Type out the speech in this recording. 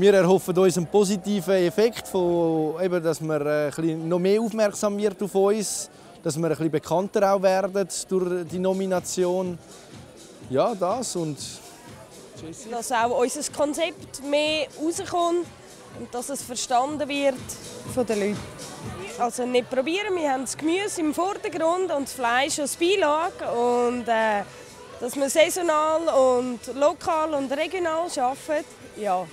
wir erhoffen uns einen positiven Effekt, von, eben, dass man äh, noch mehr aufmerksam wird auf uns, dass wir ein bisschen bekannter auch werden durch die Nomination. Ja, das und dass auch unser Konzept mehr rauskommt und dass es verstanden wird von den Leuten. Also nicht probieren, wir haben das Gemüse im Vordergrund und das Fleisch als Beilage und äh, dass wir saisonal und lokal und regional arbeiten, ja,